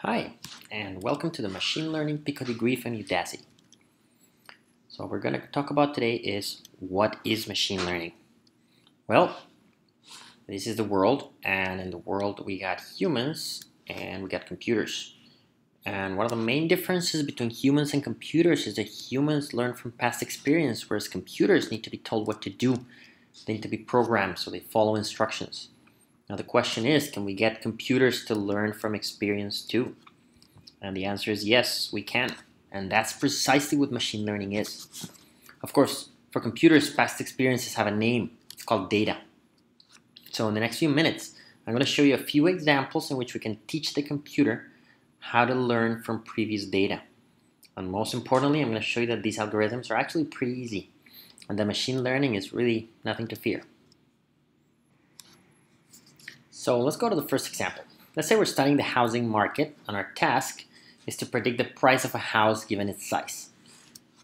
Hi, and welcome to the Machine Learning Pico Degree from Udacity. So what we're going to talk about today is what is machine learning? Well, this is the world, and in the world we got humans and we got computers. And one of the main differences between humans and computers is that humans learn from past experience, whereas computers need to be told what to do. They need to be programmed, so they follow instructions. Now the question is, can we get computers to learn from experience too? And the answer is yes, we can. And that's precisely what machine learning is. Of course, for computers, past experiences have a name. It's called data. So in the next few minutes, I'm going to show you a few examples in which we can teach the computer how to learn from previous data. And most importantly, I'm going to show you that these algorithms are actually pretty easy and that machine learning is really nothing to fear. So let's go to the first example. Let's say we're studying the housing market and our task is to predict the price of a house given its size.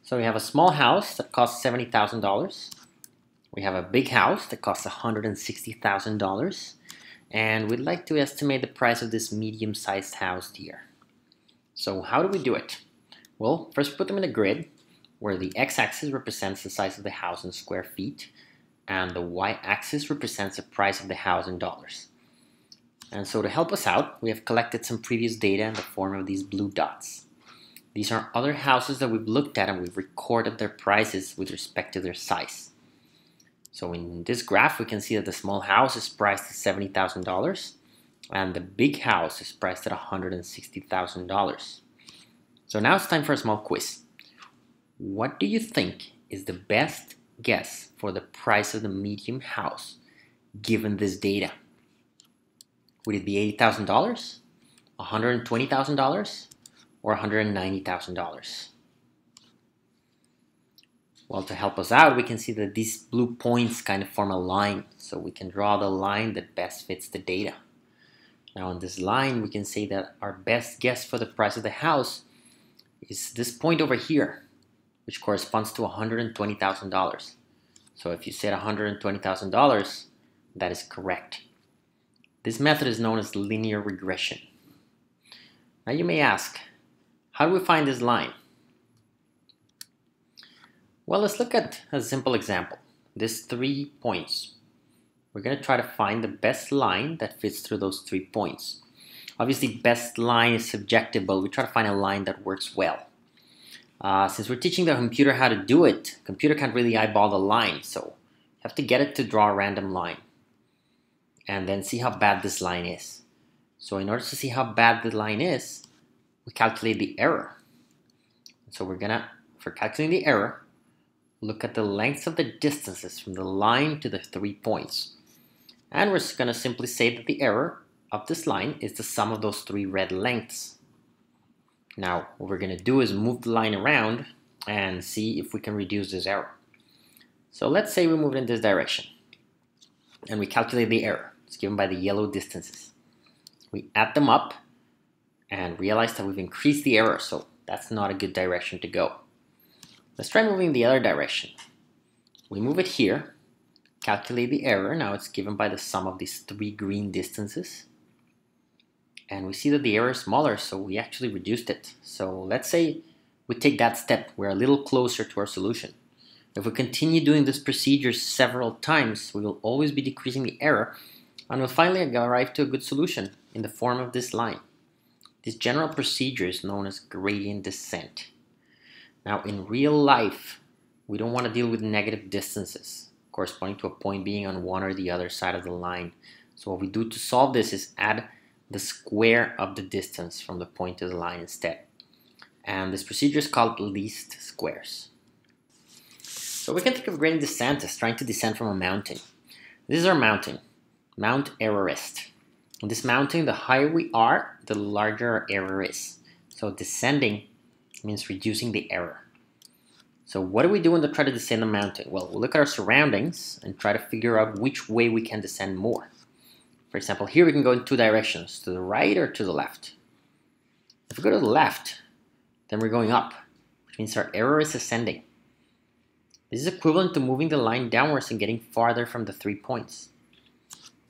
So we have a small house that costs $70,000. We have a big house that costs $160,000. And we'd like to estimate the price of this medium-sized house here. So how do we do it? Well, first put them in a grid where the x-axis represents the size of the house in square feet and the y-axis represents the price of the house in dollars. And so to help us out, we have collected some previous data in the form of these blue dots. These are other houses that we've looked at and we've recorded their prices with respect to their size. So in this graph, we can see that the small house is priced at $70,000 and the big house is priced at $160,000. So now it's time for a small quiz. What do you think is the best guess for the price of the medium house given this data? Would it be $80,000, $120,000, or $190,000? Well, to help us out, we can see that these blue points kind of form a line. So we can draw the line that best fits the data. Now on this line, we can say that our best guess for the price of the house is this point over here, which corresponds to $120,000. So if you said $120,000, that is correct. This method is known as linear regression. Now you may ask, how do we find this line? Well, let's look at a simple example. This three points. We're going to try to find the best line that fits through those three points. Obviously, best line is subjective, but we try to find a line that works well. Uh, since we're teaching the computer how to do it, computer can't really eyeball the line, so you have to get it to draw a random line and then see how bad this line is. So in order to see how bad the line is, we calculate the error. So we're gonna, for calculating the error, look at the lengths of the distances from the line to the three points. And we're gonna simply say that the error of this line is the sum of those three red lengths. Now, what we're gonna do is move the line around and see if we can reduce this error. So let's say we move it in this direction and we calculate the error. It's given by the yellow distances. We add them up and realize that we've increased the error, so that's not a good direction to go. Let's try moving the other direction. We move it here, calculate the error. Now it's given by the sum of these three green distances. And we see that the error is smaller, so we actually reduced it. So let's say we take that step. We're a little closer to our solution. If we continue doing this procedure several times, we will always be decreasing the error and we'll finally arrive to a good solution in the form of this line. This general procedure is known as gradient descent. Now in real life, we don't want to deal with negative distances corresponding to a point being on one or the other side of the line. So what we do to solve this is add the square of the distance from the point to the line instead. And this procedure is called least squares. So we can think of gradient descent as trying to descend from a mountain. This is our mountain. Mount Everest. On this mountain, the higher we are, the larger our error is. So descending means reducing the error. So what do we do when we try to descend the mountain? Well, we look at our surroundings and try to figure out which way we can descend more. For example, here we can go in two directions, to the right or to the left. If we go to the left, then we're going up, which means our error is ascending. This is equivalent to moving the line downwards and getting farther from the three points.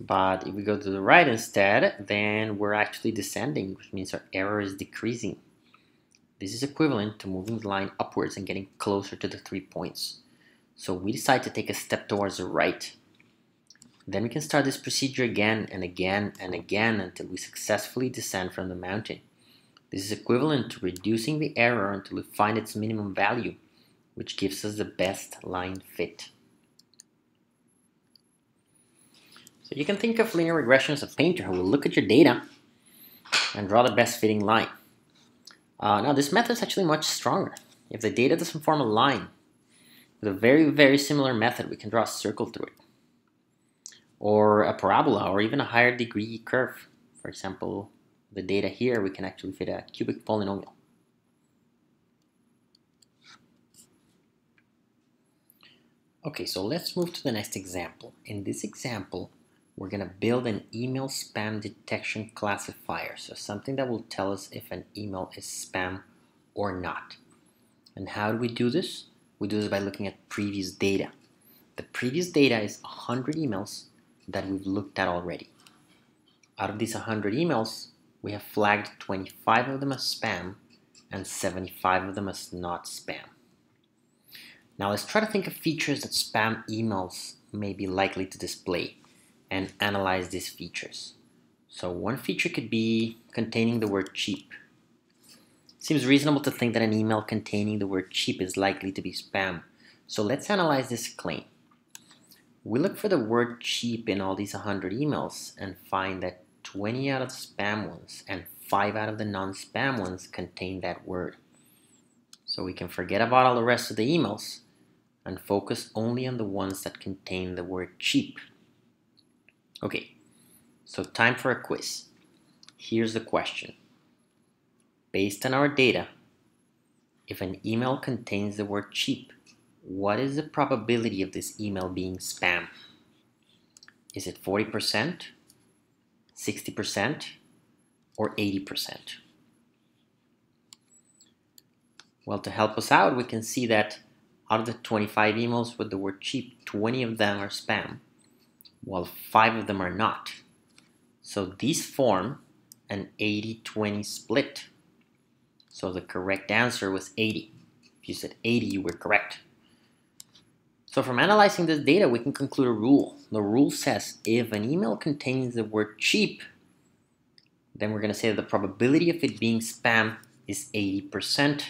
But if we go to the right instead, then we're actually descending, which means our error is decreasing. This is equivalent to moving the line upwards and getting closer to the three points. So we decide to take a step towards the right. Then we can start this procedure again and again and again until we successfully descend from the mountain. This is equivalent to reducing the error until we find its minimum value, which gives us the best line fit. So you can think of linear regression as a painter who will look at your data and draw the best fitting line. Uh, now this method is actually much stronger. If the data doesn't form a line, with a very, very similar method, we can draw a circle through it. Or a parabola, or even a higher degree curve. For example, the data here, we can actually fit a cubic polynomial. Okay, so let's move to the next example. In this example, we're going to build an email spam detection classifier. So something that will tell us if an email is spam or not. And how do we do this? We do this by looking at previous data. The previous data is 100 emails that we've looked at already. Out of these 100 emails, we have flagged 25 of them as spam and 75 of them as not spam. Now let's try to think of features that spam emails may be likely to display and analyze these features. So one feature could be containing the word cheap. Seems reasonable to think that an email containing the word cheap is likely to be spam. So let's analyze this claim. We look for the word cheap in all these 100 emails and find that 20 out of the spam ones and 5 out of the non-spam ones contain that word. So we can forget about all the rest of the emails and focus only on the ones that contain the word cheap. Okay, so time for a quiz. Here's the question. Based on our data, if an email contains the word cheap, what is the probability of this email being spam? Is it 40%, 60%, or 80%? Well, to help us out, we can see that out of the 25 emails with the word cheap, 20 of them are spam while five of them are not. So these form an 80-20 split. So the correct answer was 80. If you said 80, you were correct. So from analyzing this data, we can conclude a rule. The rule says if an email contains the word cheap, then we're going to say that the probability of it being spam is 80%.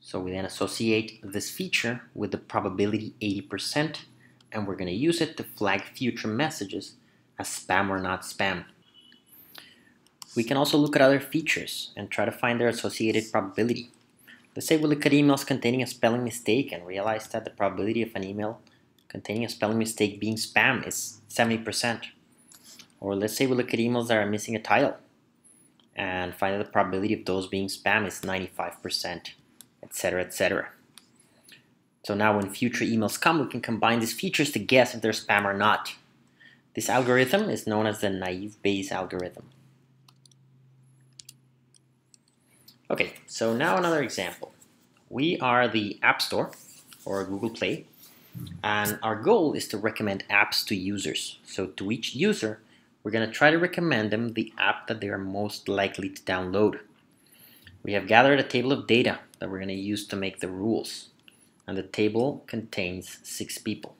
So we then associate this feature with the probability 80% and we're going to use it to flag future messages as spam or not spam. We can also look at other features and try to find their associated probability. Let's say we look at emails containing a spelling mistake and realize that the probability of an email containing a spelling mistake being spam is 70%. Or let's say we look at emails that are missing a title and find that the probability of those being spam is 95%, etc., etc. So now when future emails come, we can combine these features to guess if they're spam or not. This algorithm is known as the naive Bayes algorithm. Okay, so now another example. We are the App Store or Google Play, and our goal is to recommend apps to users. So to each user, we're going to try to recommend them the app that they are most likely to download. We have gathered a table of data that we're going to use to make the rules and the table contains six people.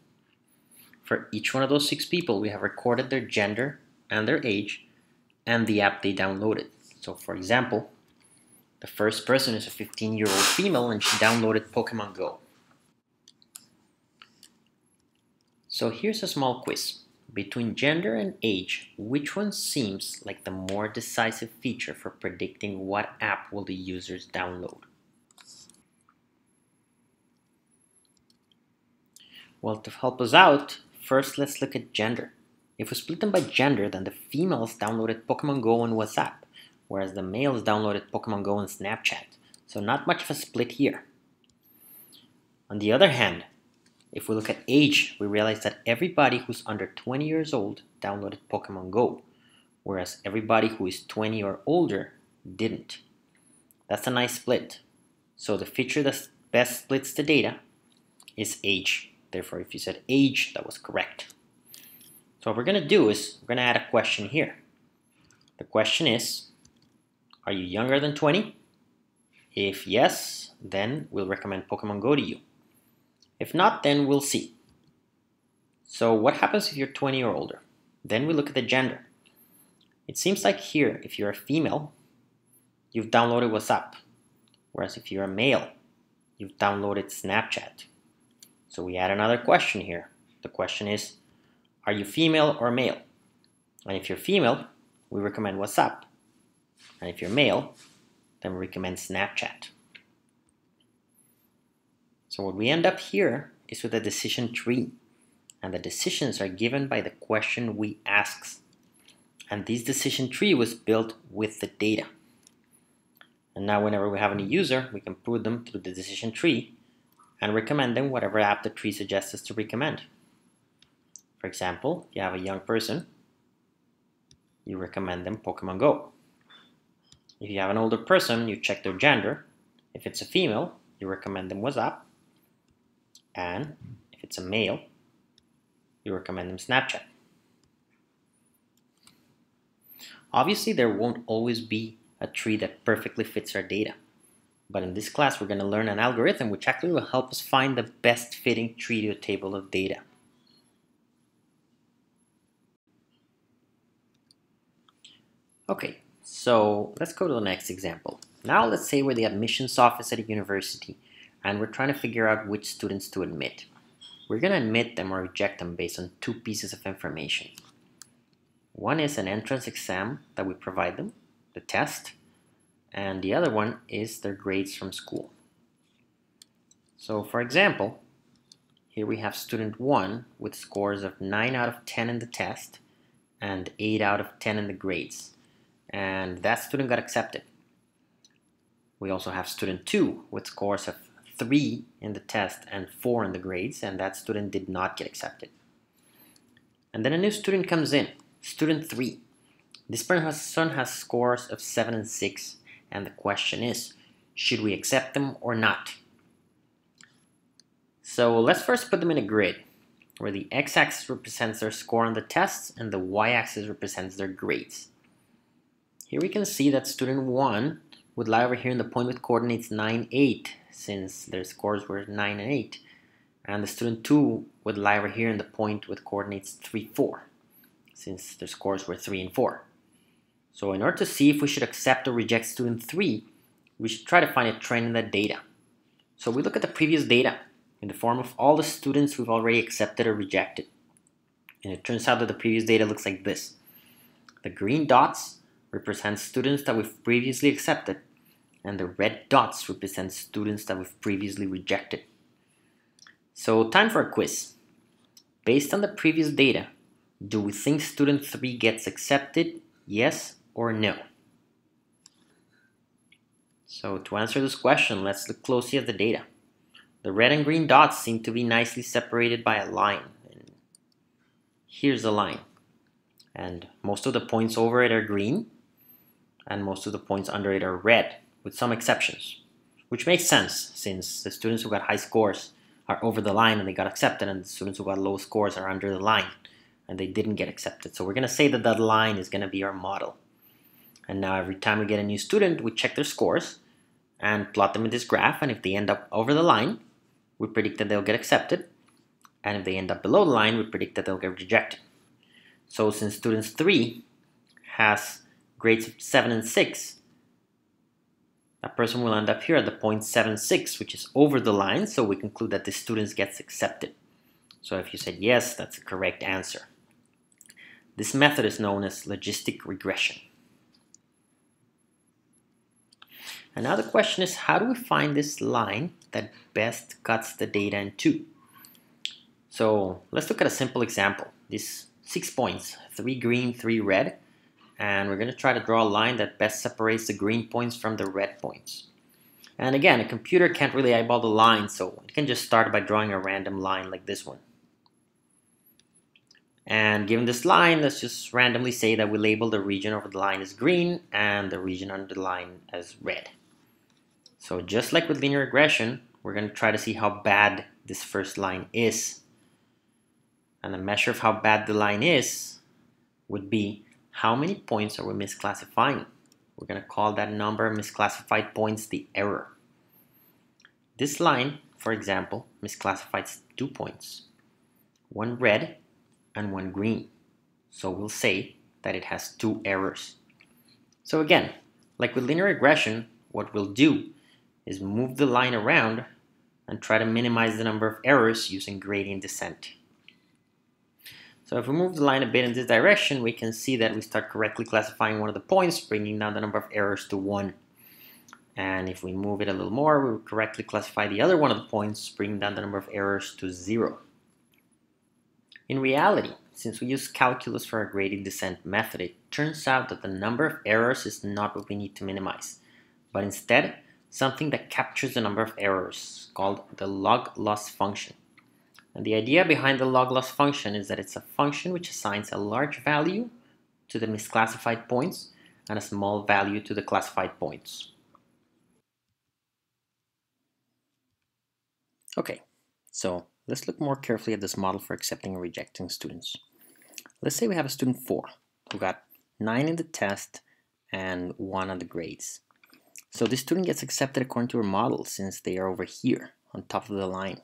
For each one of those six people, we have recorded their gender and their age and the app they downloaded. So for example, the first person is a 15 year old female and she downloaded Pokemon Go. So here's a small quiz. Between gender and age, which one seems like the more decisive feature for predicting what app will the users download? Well, to help us out, first let's look at gender. If we split them by gender, then the females downloaded Pokemon Go and WhatsApp, whereas the males downloaded Pokemon Go and Snapchat. So not much of a split here. On the other hand, if we look at age, we realize that everybody who's under 20 years old downloaded Pokemon Go, whereas everybody who is 20 or older didn't. That's a nice split. So the feature that best splits the data is age. Therefore, if you said age, that was correct. So what we're going to do is we're going to add a question here. The question is, are you younger than 20? If yes, then we'll recommend Pokemon Go to you. If not, then we'll see. So what happens if you're 20 or older? Then we look at the gender. It seems like here, if you're a female, you've downloaded WhatsApp. Whereas if you're a male, you've downloaded Snapchat. So we add another question here. The question is, are you female or male? And if you're female, we recommend WhatsApp. And if you're male, then we recommend Snapchat. So what we end up here is with a decision tree. And the decisions are given by the question we ask. And this decision tree was built with the data. And now whenever we have a new user, we can put them through the decision tree and recommend them whatever app the tree suggests us to recommend. For example, if you have a young person, you recommend them Pokemon Go. If you have an older person, you check their gender. If it's a female, you recommend them WhatsApp. And if it's a male, you recommend them Snapchat. Obviously, there won't always be a tree that perfectly fits our data. But in this class, we're going to learn an algorithm which actually will help us find the best fitting tree to a table of data. Okay, so let's go to the next example. Now let's say we're the admissions office at a university and we're trying to figure out which students to admit. We're going to admit them or reject them based on two pieces of information. One is an entrance exam that we provide them, the test, and the other one is their grades from school. So for example, here we have student 1 with scores of 9 out of 10 in the test and 8 out of 10 in the grades. And that student got accepted. We also have student 2 with scores of 3 in the test and 4 in the grades, and that student did not get accepted. And then a new student comes in, student 3. This person has scores of 7 and 6, and the question is, should we accept them or not? So let's first put them in a grid, where the x-axis represents their score on the tests and the y-axis represents their grades. Here we can see that student 1 would lie over here in the point with coordinates 9, 8, since their scores were 9 and 8. And the student 2 would lie over here in the point with coordinates 3, 4, since their scores were 3 and 4. So in order to see if we should accept or reject student 3, we should try to find a trend in that data. So we look at the previous data in the form of all the students we've already accepted or rejected. And it turns out that the previous data looks like this. The green dots represent students that we've previously accepted, and the red dots represent students that we've previously rejected. So time for a quiz. Based on the previous data, do we think student 3 gets accepted, yes or no? So to answer this question, let's look closely at the data. The red and green dots seem to be nicely separated by a line. And here's a line. And most of the points over it are green, and most of the points under it are red, with some exceptions. Which makes sense, since the students who got high scores are over the line and they got accepted, and the students who got low scores are under the line and they didn't get accepted. So we're going to say that that line is going to be our model. And now every time we get a new student, we check their scores and plot them in this graph. And if they end up over the line, we predict that they'll get accepted. And if they end up below the line, we predict that they'll get rejected. So since students 3 has grades of 7 and 6, that person will end up here at the point 76, which is over the line. So we conclude that this student gets accepted. So if you said yes, that's the correct answer. This method is known as logistic regression. The question is, how do we find this line that best cuts the data in two? So let's look at a simple example. These six points, three green, three red, and we're going to try to draw a line that best separates the green points from the red points. And again, a computer can't really eyeball the line, so it can just start by drawing a random line like this one. And given this line, let's just randomly say that we label the region over the line as green and the region under the line as red. So just like with linear regression, we're going to try to see how bad this first line is. And the measure of how bad the line is would be how many points are we misclassifying? We're going to call that number of misclassified points the error. This line, for example, misclassifies two points, one red and one green. So we'll say that it has two errors. So again, like with linear regression, what we'll do is move the line around and try to minimize the number of errors using gradient descent. So if we move the line a bit in this direction, we can see that we start correctly classifying one of the points, bringing down the number of errors to 1. And if we move it a little more, we will correctly classify the other one of the points, bringing down the number of errors to 0. In reality, since we use calculus for our gradient descent method, it turns out that the number of errors is not what we need to minimize, but instead something that captures the number of errors, called the log loss function. And the idea behind the log loss function is that it's a function which assigns a large value to the misclassified points and a small value to the classified points. Okay, so let's look more carefully at this model for accepting and rejecting students. Let's say we have a student 4 who got 9 in the test and 1 on the grades. So this student gets accepted according to our model since they are over here on top of the line.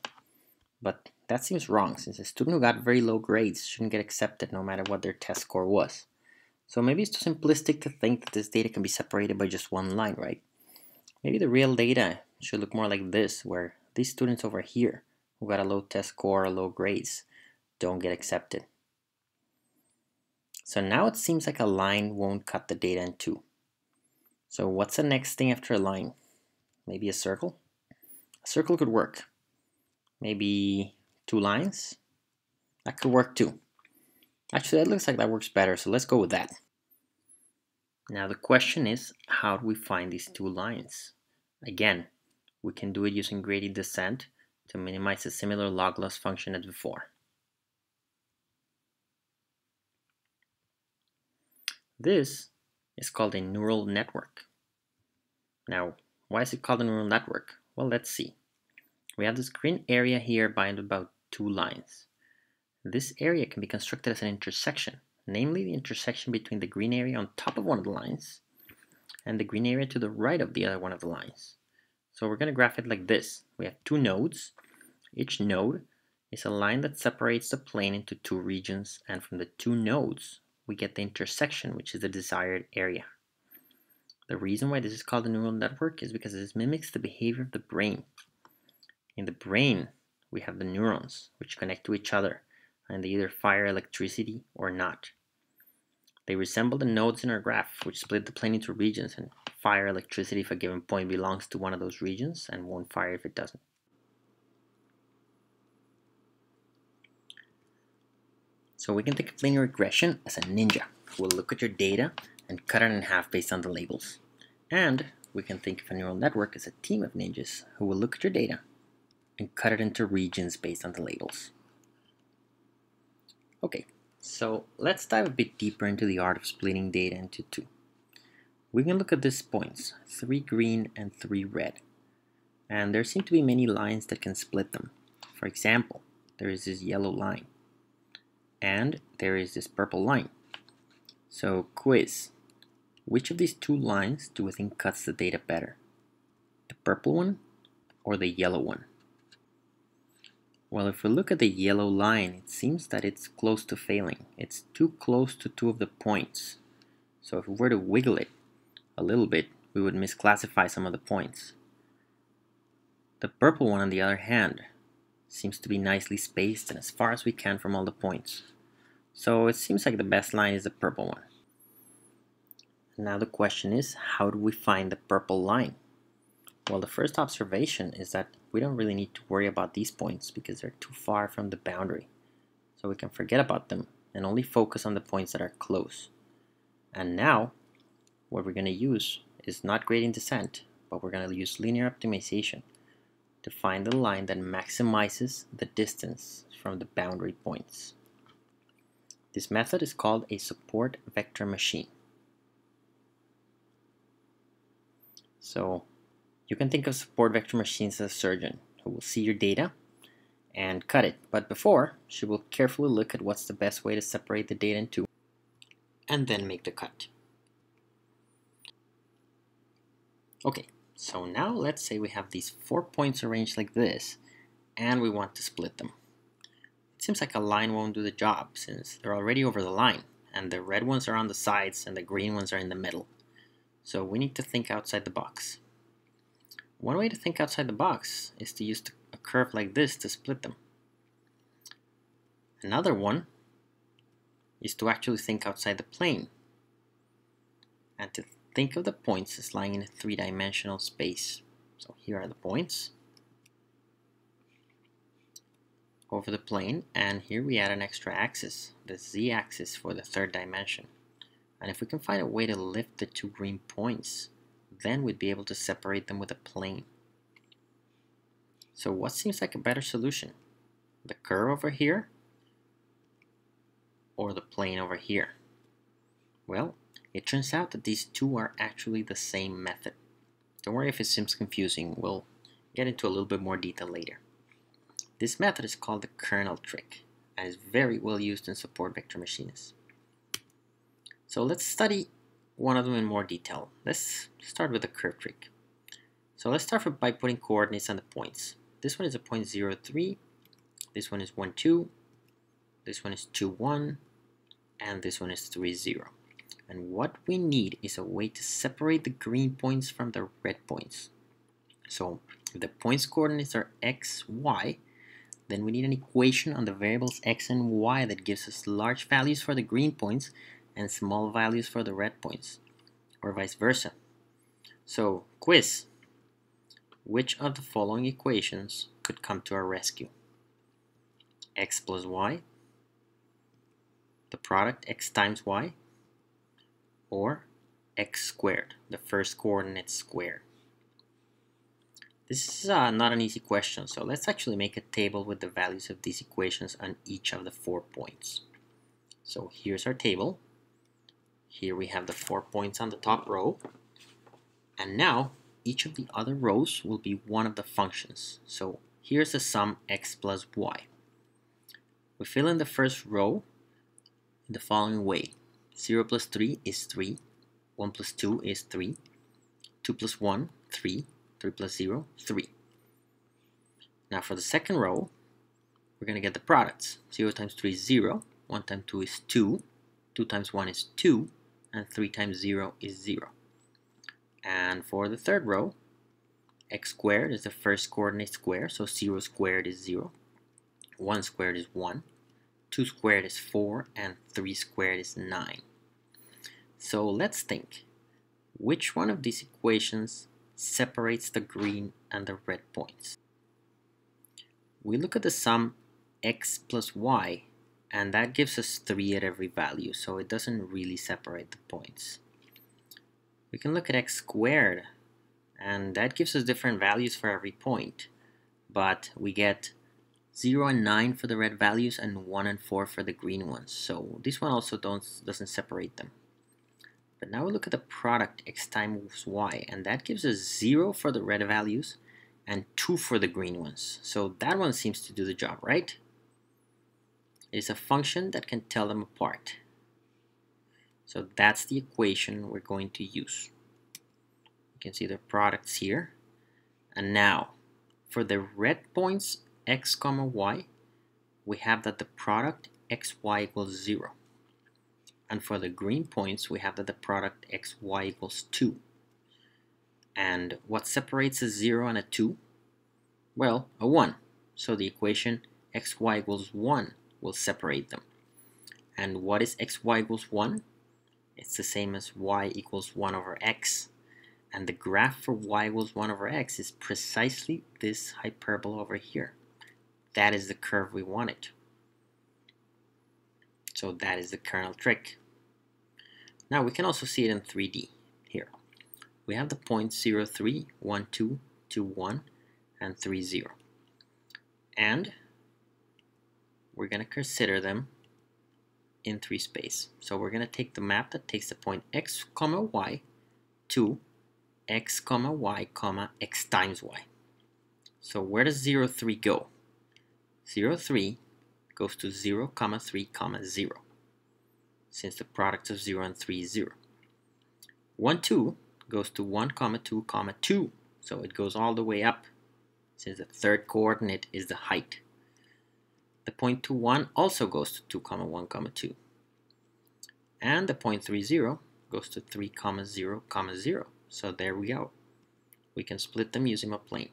But that seems wrong since a student who got very low grades shouldn't get accepted no matter what their test score was. So maybe it's too simplistic to think that this data can be separated by just one line, right? Maybe the real data should look more like this, where these students over here who got a low test score or low grades don't get accepted. So now it seems like a line won't cut the data in two. So what's the next thing after a line? Maybe a circle? A circle could work. Maybe two lines? That could work too. Actually, that looks like that works better, so let's go with that. Now the question is, how do we find these two lines? Again, we can do it using gradient descent to minimize a similar log loss function as before. This is called a neural network. Now, why is it called a neural network? Well, let's see. We have this green area here bound about two lines. This area can be constructed as an intersection, namely the intersection between the green area on top of one of the lines and the green area to the right of the other one of the lines. So we're going to graph it like this. We have two nodes. Each node is a line that separates the plane into two regions and from the two nodes we get the intersection, which is the desired area. The reason why this is called a neural network is because this mimics the behavior of the brain. In the brain, we have the neurons, which connect to each other, and they either fire electricity or not. They resemble the nodes in our graph, which split the plane into regions and fire electricity if a given point belongs to one of those regions and won't fire if it doesn't. So we can think of linear regression as a ninja who will look at your data and cut it in half based on the labels. And we can think of a neural network as a team of ninjas who will look at your data and cut it into regions based on the labels. Okay, so let's dive a bit deeper into the art of splitting data into two. We can look at these points, three green and three red. And there seem to be many lines that can split them. For example, there is this yellow line and there is this purple line. So quiz, which of these two lines do we think cuts the data better? The purple one or the yellow one? Well, if we look at the yellow line, it seems that it's close to failing. It's too close to two of the points. So if we were to wiggle it a little bit, we would misclassify some of the points. The purple one, on the other hand, seems to be nicely spaced and as far as we can from all the points. So it seems like the best line is the purple one. Now the question is, how do we find the purple line? Well, the first observation is that we don't really need to worry about these points because they're too far from the boundary. So we can forget about them and only focus on the points that are close. And now, what we're going to use is not gradient descent, but we're going to use linear optimization to find the line that maximizes the distance from the boundary points. This method is called a support vector machine. So you can think of support vector machines as a surgeon who will see your data and cut it. But before, she will carefully look at what's the best way to separate the data in two and then make the cut. Okay, so now let's say we have these four points arranged like this and we want to split them. It seems like a line won't do the job since they're already over the line and the red ones are on the sides and the green ones are in the middle. So we need to think outside the box. One way to think outside the box is to use a curve like this to split them. Another one is to actually think outside the plane and to think of the points as lying in a three-dimensional space. So here are the points over the plane and here we add an extra axis, the z-axis for the third dimension. And if we can find a way to lift the two green points, then we'd be able to separate them with a plane. So what seems like a better solution? The curve over here or the plane over here? Well, it turns out that these two are actually the same method. Don't worry if it seems confusing, we'll get into a little bit more detail later. This method is called the kernel trick and is very well used in support vector machines. So let's study one of them in more detail. Let's start with the curve trick. So let's start by putting coordinates on the points. This one is a point 0, 03, this one is 1, 2, this one is 2, 1, and this one is 3, 0. And what we need is a way to separate the green points from the red points. So if the points coordinates are x, y, then we need an equation on the variables x and y that gives us large values for the green points and small values for the red points, or vice versa. So, quiz. Which of the following equations could come to our rescue? x plus y, the product x times y, or x squared, the first coordinate squared. This is uh, not an easy question, so let's actually make a table with the values of these equations on each of the four points. So here's our table. Here we have the four points on the top row. And now each of the other rows will be one of the functions. So here's the sum x plus y. We fill in the first row in the following way. 0 plus 3 is 3, 1 plus 2 is 3, 2 plus 1, 3, 3 plus 0, 3. Now for the second row, we're going to get the products. 0 times 3 is 0, 1 times 2 is 2, 2 times 1 is 2, and 3 times 0 is 0. And for the third row, x squared is the first coordinate square, so 0 squared is 0, 1 squared is 1, 2 squared is 4, and 3 squared is 9. So let's think. Which one of these equations separates the green and the red points. We look at the sum x plus y and that gives us 3 at every value so it doesn't really separate the points. We can look at x squared and that gives us different values for every point but we get 0 and 9 for the red values and 1 and 4 for the green ones so this one also don't, doesn't separate them. But now we look at the product x times y, and that gives us 0 for the red values and 2 for the green ones. So that one seems to do the job, right? It is a function that can tell them apart. So that's the equation we're going to use. You can see the products here. And now, for the red points x comma y, we have that the product xy equals 0. And for the green points, we have that the product xy equals 2. And what separates a 0 and a 2? Well, a 1. So the equation xy equals 1 will separate them. And what is xy equals 1? It's the same as y equals 1 over x. And the graph for y equals 1 over x is precisely this hyperbola over here. That is the curve we wanted. So that is the kernel trick. Now we can also see it in 3D here. We have the points 0, 3, 1, 2, 2, 1, and 3, 0. And we're going to consider them in 3 space. So we're going to take the map that takes the point x comma y to x comma y comma x times y. So where does 0, 3 go? 0, 3 goes to 0, comma 3, comma 0, since the product of 0 and 3 is 0. 1, 2 goes to 1, comma 2, comma 2, so it goes all the way up, since the third coordinate is the height. The point 2, 1 also goes to 2, comma 1, comma 2. And the point 3, 0 goes to 3, comma 0, comma 0. So there we go. We can split them using a plane.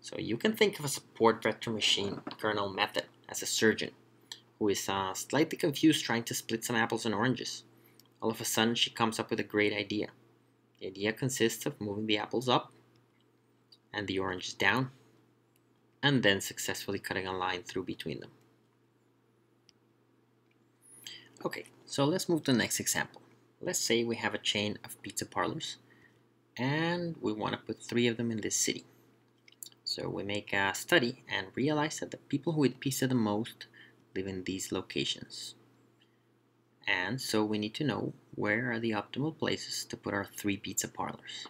So you can think of a support vector machine kernel method as a surgeon who is uh, slightly confused trying to split some apples and oranges. All of a sudden she comes up with a great idea. The idea consists of moving the apples up and the oranges down and then successfully cutting a line through between them. Okay, so let's move to the next example. Let's say we have a chain of pizza parlors and we want to put three of them in this city. So we make a study and realize that the people who eat pizza the most live in these locations. And so we need to know where are the optimal places to put our three pizza parlors.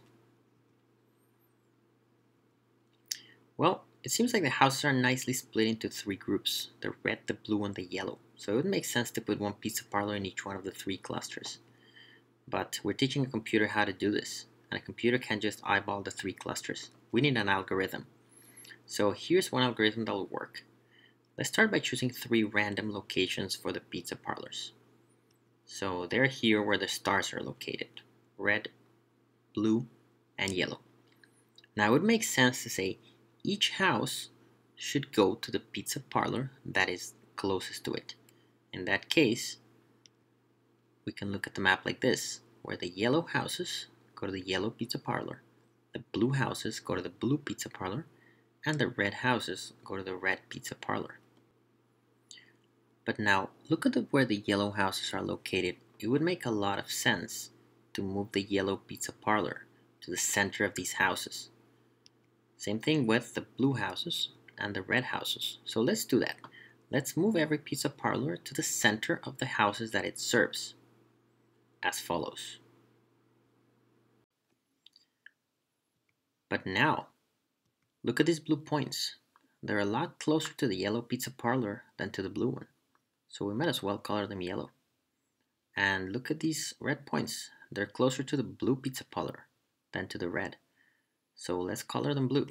Well, it seems like the houses are nicely split into three groups, the red, the blue, and the yellow. So it would make sense to put one pizza parlor in each one of the three clusters. But we're teaching a computer how to do this, and a computer can't just eyeball the three clusters. We need an algorithm. So here's one algorithm that will work. Let's start by choosing three random locations for the pizza parlors. So they're here where the stars are located. Red, blue, and yellow. Now it would make sense to say each house should go to the pizza parlor that is closest to it. In that case, we can look at the map like this, where the yellow houses go to the yellow pizza parlor, the blue houses go to the blue pizza parlor, and the red houses go to the red pizza parlor. But now, look at the, where the yellow houses are located. It would make a lot of sense to move the yellow pizza parlor to the center of these houses. Same thing with the blue houses and the red houses. So let's do that. Let's move every pizza parlor to the center of the houses that it serves, as follows. But now, look at these blue points. They're a lot closer to the yellow pizza parlor than to the blue one. So we might as well color them yellow. And look at these red points. They're closer to the blue pizza parlor than to the red. So let's color them blue.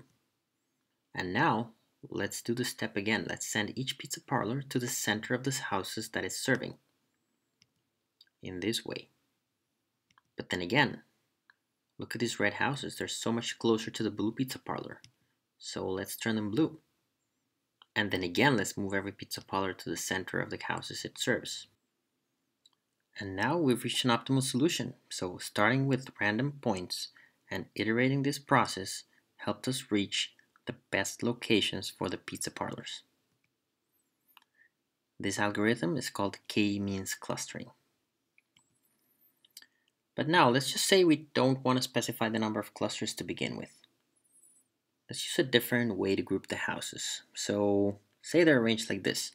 And now let's do the step again. Let's send each pizza parlor to the center of the houses that it's serving in this way. But then again, look at these red houses. They're so much closer to the blue pizza parlor. So let's turn them blue. And then again, let's move every pizza parlor to the center of the houses it serves. And now we've reached an optimal solution. So starting with random points, and iterating this process helped us reach the best locations for the pizza parlors. This algorithm is called k-means clustering. But now let's just say we don't want to specify the number of clusters to begin with. Let's use a different way to group the houses. So say they're arranged like this.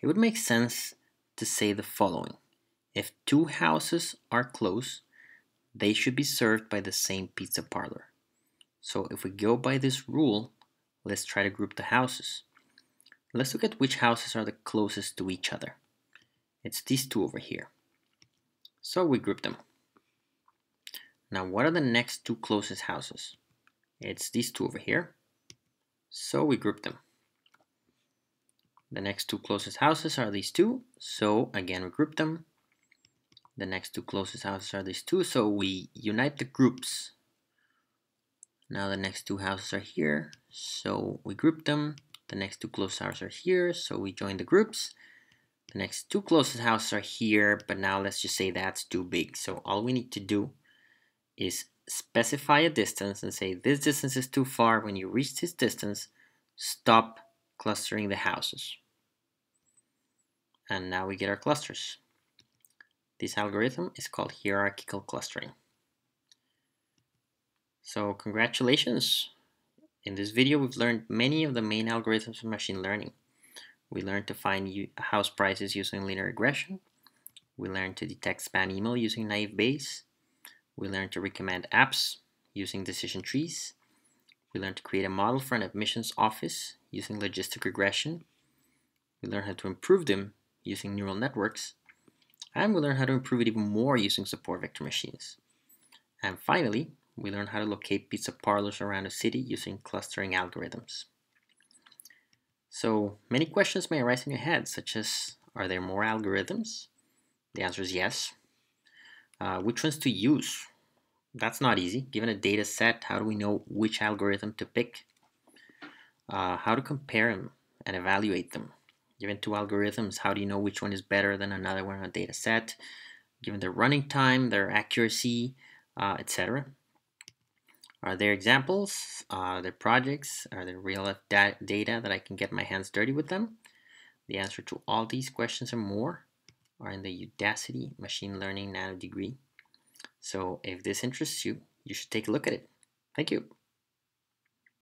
It would make sense to say the following. If two houses are close, they should be served by the same pizza parlor. So if we go by this rule, let's try to group the houses. Let's look at which houses are the closest to each other. It's these two over here. So we group them. Now what are the next two closest houses? It's these two over here. So we group them. The next two closest houses are these two. So again we group them. The next two closest houses are these two, so we unite the groups. Now the next two houses are here, so we group them. The next two closest houses are here, so we join the groups. The next two closest houses are here, but now let's just say that's too big. So all we need to do is specify a distance and say this distance is too far. When you reach this distance, stop clustering the houses. And now we get our clusters. This algorithm is called hierarchical clustering. So congratulations! In this video we've learned many of the main algorithms of machine learning. We learned to find house prices using linear regression. We learned to detect spam email using naive Bayes. We learned to recommend apps using decision trees. We learned to create a model for an admissions office using logistic regression. We learn how to improve them using neural networks. And we learn how to improve it even more using support vector machines. And finally, we learn how to locate pizza parlors around a city using clustering algorithms. So many questions may arise in your head, such as, are there more algorithms? The answer is yes. Uh, which ones to use? That's not easy. Given a data set, how do we know which algorithm to pick? Uh, how to compare them and evaluate them? Given two algorithms, how do you know which one is better than another one on a data set? Given their running time, their accuracy, uh, etc. Are there examples? Are there projects? Are there real life data that I can get my hands dirty with them? The answer to all these questions and more are in the Udacity Machine Learning Nano degree. So if this interests you, you should take a look at it. Thank you.